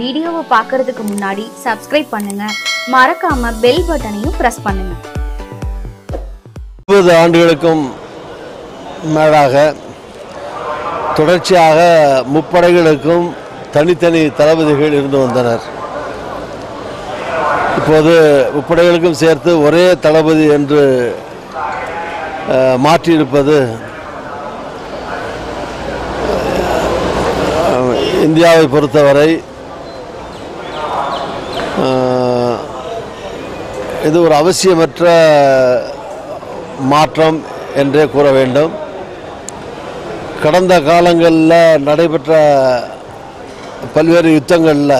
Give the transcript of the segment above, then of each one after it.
வீடியோவை பார்க்கறதுக்கு முன்னாடி சப்ஸ்கிரைப் பண்ணுங்க. மறக்காம பெல் பட்டனையும் பிரஸ் பண்ணுங்க. இருபது ஆண்டுகளுக்கும் மேலாக தொடர்ச்சியாக முப்படைகளுக்கும் தனித்தனி தளபதிகள் இருந்து வந்தனர். இப்போது முப்படைகளுக்கும் சேர்த்து ஒரே தளபதி என்று மாற்றியிருப்பது இந்தியாவை பொறுத்தவரை இது ஒரு அவசியமற்ற மாற்றம் என்றே கூற வேண்டும். கடந்த காலங்களில் நடைபெற்ற பல்வேறு யுத்தங்களில்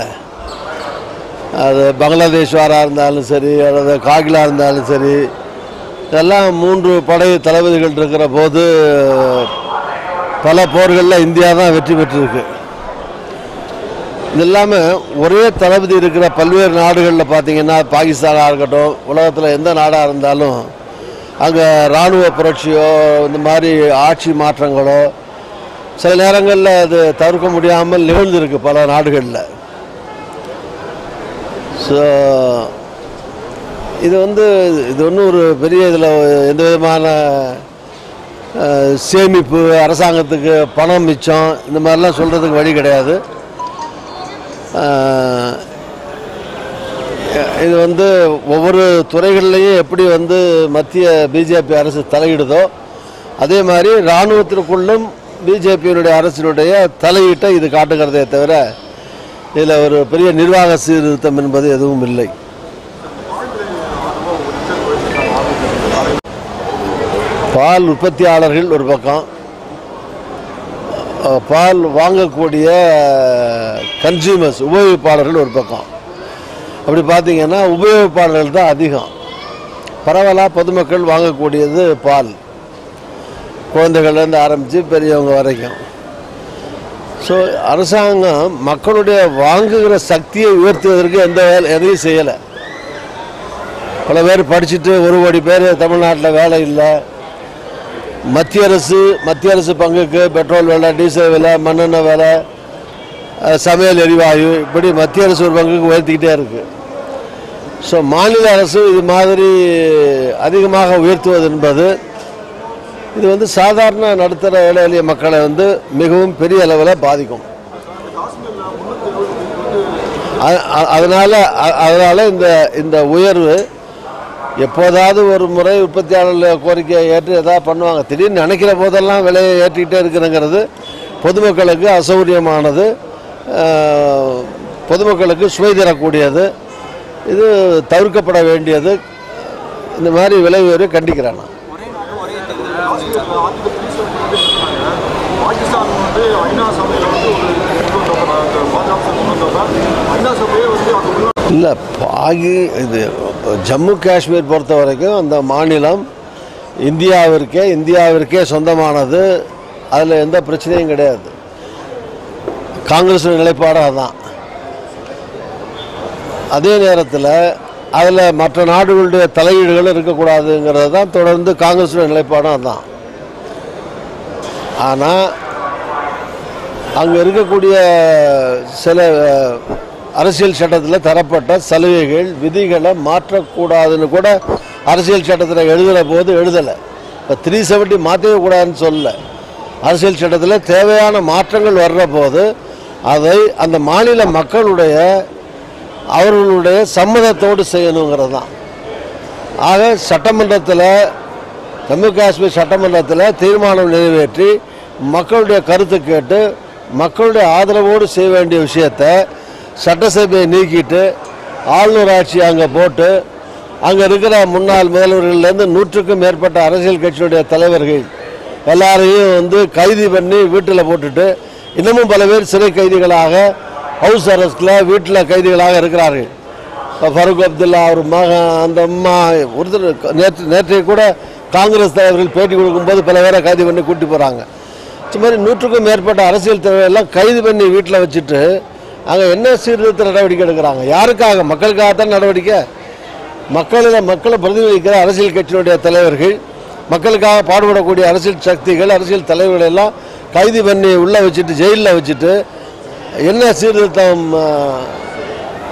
அது பங்களாதேஷ் வாராக இருந்தாலும் சரி அல்லது காகிலாக இருந்தாலும் சரி இதெல்லாம் மூன்று படை தளபதிகள் இருக்கிற போது பல போர்களில் இந்தியா தான் வெற்றி பெற்றிருக்கு. இது இல்லாமல் ஒரே தளபதி இருக்கிற பல்வேறு நாடுகளில் பார்த்தீங்கன்னா பாகிஸ்தானாக இருக்கட்டும் உலகத்தில் எந்த நாடாக இருந்தாலும் அங்கே இராணுவ புரட்சியோ இந்த மாதிரி ஆட்சி மாற்றங்களோ சில நேரங்களில் அது தவிர்க்க முடியாமல் நிகழ்ந்திருக்கு பல நாடுகளில். ஸோ இது வந்து இது ஒன்றும் ஒரு பெரிய இதில் எந்த விதமான சேமிப்பு அரசாங்கத்துக்கு பணம் மிச்சம் இந்த மாதிரிலாம் சொல்கிறதுக்கு வழி கிடையாது. இது வந்து ஒவ்வொரு துறைகள்லையும் எப்படி வந்து மத்திய பிஜேபி அரசு தலையிடுதோ அதே மாதிரி இராணுவத்திற்குள்ளும் பிஜேபியினுடைய அரசினுடைய தலையீட்டை இது காட்டுகிறதே தவிர இதில் ஒரு பெரிய நிர்வாக சீர்திருத்தம் என்பது எதுவும் இல்லை. பால் உற்பத்தியாளர்கள் ஒரு பக்கம் பால் வாங்கக்கூடிய கன்சியூமர்ஸ் உபயோகிப்பாளர்கள் ஒரு பக்கம். அப்படி பார்த்தீங்கன்னா உபயோகிப்பாளர்கள் தான் அதிகம். பரவலாக பொதுமக்கள் வாங்கக்கூடியது பால். குழந்தைகள்லேருந்து ஆரம்பித்து பெரியவங்க வரைக்கும். ஸோ அரசாங்கம் மக்களுடைய வாங்குகிற சக்தியை உயர்த்துவதற்கு எந்த வேலை எதையும் செய்யலை. பல பேர் படிச்சுட்டு ஒரு கோடி பேர் தமிழ்நாட்டில் வேலை இல்லை. மத்திய அரசு மத்திய அரசு பங்குக்கு பெட்ரோல் விலை டீசல் விலை மண்ணெண்ணெய் விலை சமையல் எரிவாயு இப்படி மத்திய அரசு ஒரு பங்குக்கு உயர்த்திக்கிட்டே இருக்குது ஸோ மாநில அரசு இது மாதிரி அதிகமாக உயர்த்துவது என்பது இது வந்து சாதாரண நடுத்தர ஏழை எளிய மக்களை வந்து மிகவும் பெரிய அளவில் பாதிக்கும். அதனால் அதனால் இந்த இந்த உயர்வு எப்போதாவது ஒரு முறை உற்பத்தியாளர்கள் கோரிக்கையை ஏற்று எதாவது பண்ணுவாங்க திடீர்னு நினைக்கிற போதெல்லாம் விலையை ஏற்றிக்கிட்டே இருக்கிறங்கிறது பொதுமக்களுக்கு அசௌகரியமானது பொதுமக்களுக்கு சுவை தரக்கூடியது இது தவிர்க்கப்பட வேண்டியது இந்த மாதிரி விலை உயர்வை கண்டிக்கிறேன் நான் ஒரு இல்லை பாகி இது ஜம்மு காஷ்மீர் பொறுத்த வரைக்கும் அந்த மாநிலம் இந்தியாவிற்கே இந்தியாவிற்கே சொந்தமானது. அதில் எந்த பிரச்சனையும் கிடையாது. காங்கிரஸ் நிலைப்பாடு அதான். அதே நேரத்தில் அதில் மற்ற நாடுகளுடைய தலையீடுகள் இருக்கக்கூடாதுங்கிறது தான் தொடர்ந்து காங்கிரஸுடைய நிலைப்பாடும் அதுதான் ஆனால் அங்கே இருக்கக்கூடிய சில அரசியல் சட்டத்தில் தரப்பட்ட சலுகைகள் விதிகளை மாற்றக்கூடாதுன்னு கூட அரசியல் சட்டத்தில் எழுதுகிற போது எழுதலை. இப்போ த்ரீ செவன்ட்டி மாற்றவே கூடாதுன்னு சொல்லலை. அரசியல் சட்டத்தில் தேவையான மாற்றங்கள் வர்ற போது அதை அந்த மாநில மக்களுடைய அவர்களுடைய சம்மதத்தோடு செய்யணுங்கிறது தான் ஆக சட்டமன்றத்தில் ஜம்மு காஷ்மீர் சட்டமன்றத்தில் தீர்மானம் நிறைவேற்றி மக்களுடைய கருத்து கேட்டு மக்களுடைய ஆதரவோடு செய்ய வேண்டிய விஷயத்தை சட்டசபையை நீக்கிட்டு ஆளுநர் ஆட்சி அங்கே போட்டு அங்கே இருக்கிற முன்னாள் முதல்வர்கள்லேருந்து நூற்றுக்கும் மேற்பட்ட அரசியல் கட்சியுடைய தலைவர்கள் எல்லாரையும் வந்து கைது பண்ணி வீட்டில் போட்டுட்டு இன்னமும் பல பேர் சிறை கைதிகளாக ஹவுஸ் அரெஸ்டில் வீட்டில் கைதிகளாக இருக்கிறார்கள். இப்போ ஃபருக் அப்துல்லா அவர் மகன் அந்த அம்மா ஒருத்தர் நேற்று நேற்றைய கூட காங்கிரஸ் தலைவர்கள் பேட்டி கொடுக்கும்போது பல பேரை கைது பண்ணி கூட்டி போகிறாங்க இது மாதிரி நூற்றுக்கும் மேற்பட்ட அரசியல் தலைவர்கள்லாம் கைது பண்ணி வீட்டில் வச்சுட்டு அங்கே என்ன சீர்திருத்த நடவடிக்கை எடுக்கிறாங்க? யாருக்காக? மக்களுக்காகத்தான் நடவடிக்கை? மக்களில் மக்களை பிரதிநிதிக்கிற அரசியல் கட்சியினுடைய தலைவர்கள் மக்களுக்காக பாடுபடக்கூடிய அரசியல் சக்திகள் அரசியல் தலைவர்கள் எல்லாம் கைது பண்ணி உள்ளே வச்சுட்டு ஜெயிலில் வச்சுட்டு என்ன சீர்திருத்தம்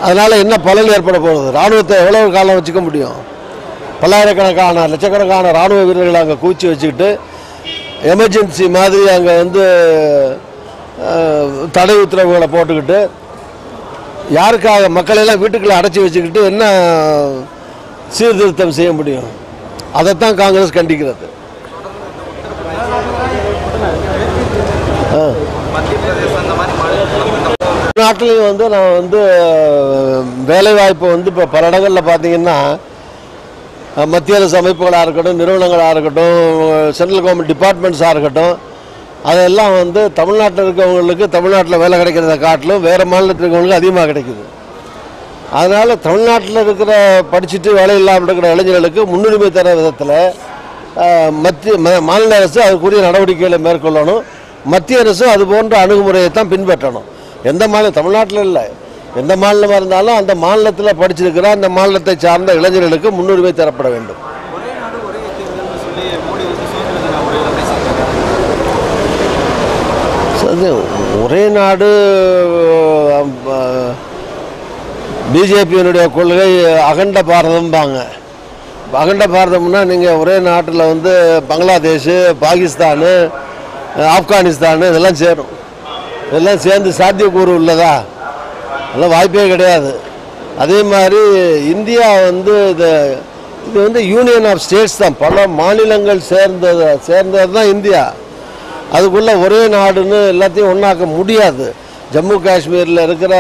அதனால் என்ன பலன் ஏற்பட போகுது? இராணுவத்தை எவ்வளவு காலம் வச்சுக்க முடியும்? பல்லாயிரக்கணக்கான லட்சக்கணக்கான இராணுவ வீரர்களை அங்கே கூச்சி வச்சுக்கிட்டு எமர்ஜென்சி மாதிரி அங்கே வந்து தடை உத்தரவுகளை போட்டுக்கிட்டு யாருக்காக மக்களையெல்லாம் வீட்டுக்குள்ளே அடைச்சி வச்சுக்கிட்டு என்ன சீர்திருத்தம் செய்ய முடியும்? அதைத்தான் காங்கிரஸ் கண்டிக்கிறது. நாட்டிலையும் வந்து நான் வந்து வேலைவாய்ப்பு வந்து இப்போ பல இடங்களில் பார்த்தீங்கன்னா மத்திய அரசு அமைப்புகளாக இருக்கட்டும் நிறுவனங்களாக இருக்கட்டும் சென்ட்ரல் கவர்மெண்ட் டிபார்ட்மெண்ட்ஸாக இருக்கட்டும் அதெல்லாம் வந்து தமிழ்நாட்டில் இருக்கிறவங்களுக்கு தமிழ்நாட்டில் வேலை கிடைக்கிறத காட்டிலும் வேறு மாநிலத்தில் இருக்கிறவங்களுக்கு அதிகமாக கிடைக்குது. அதனால் தமிழ்நாட்டில் இருக்கிற படிச்சுட்டு வேலை இல்லாமல் இருக்கிற இளைஞர்களுக்கு முன்னுரிமை தர விதத்தில் மத்திய ம- மாநில அரசு அதுக்குரிய நடவடிக்கைகளை மேற்கொள்ளணும். மத்திய அரசும் அது போன்ற அணுகுமுறையை தான் பின்பற்றணும். எந்த மாநிலம் தமிழ்நாட்டில் இல்லை. எந்த மாநிலமாக இருந்தாலும் அந்த மாநிலத்தில் படிச்சிருக்கிற அந்த மாநிலத்தை சார்ந்த இளைஞர்களுக்கு முன்னுரிமை தரப்பட வேண்டும் ஒரே நாடு ஒரே தேர்தல்னு சொல்லி மோடி வந்து சுதந்திர தின உரையில் பேசியிருக்காரு அது ஒரே நாடு பிஜேபியினுடைய கொள்கை அகண்ட பாரதம்பாங்க. அகண்ட பாரதம்னா நீங்கள் ஒரே நாட்டில் வந்து பங்களாதேஷ் பாகிஸ்தானு ஆப்கானிஸ்தானு இதெல்லாம் சேரும். இதெல்லாம் சேர்ந்து சாத்தியக்கூறு உள்ளதா? அதெல்லாம் வாய்ப்பே கிடையாது. அதே மாதிரி இந்தியா வந்து இது இது வந்து யூனியன் ஆஃப் ஸ்டேட்ஸ் தான். பல மாநிலங்கள் சேர்ந்தது சேர்ந்தது தான் இந்தியா. அதுக்குள்ளே ஒரே நாடுன்னு எல்லாத்தையும் ஒன்றாக்க முடியாது. ஜம்மு காஷ்மீரில் இருக்கிற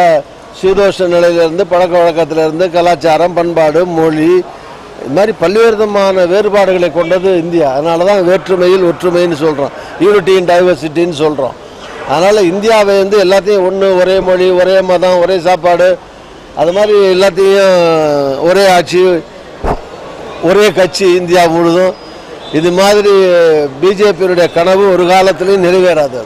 சீதோஷ நிலையிலேருந்து பழக்க வழக்கத்திலேருந்து கலாச்சாரம் பண்பாடு மொழி இது மாதிரி பல்வேறு விதமான வேறுபாடுகளை கொண்டது இந்தியா. அதனால தான் வேற்றுமையில் ஒற்றுமைன்னு சொல்கிறோம் யூனிட்டி இன் டைவர்சிட்டின்னு சொல்கிறோம் அதனால் இந்தியாவை வந்து எல்லாத்தையும் ஒன்று ஒரே மொழி ஒரே மதம் ஒரே சாப்பாடு அது மாதிரி எல்லாத்தையும் ஒரே ஆட்சி ஒரே கட்சி இந்தியா முழுதும் இது மாதிரி பிஜேபியினுடைய கனவு ஒரு காலத்திலையும் நிறைவேறாது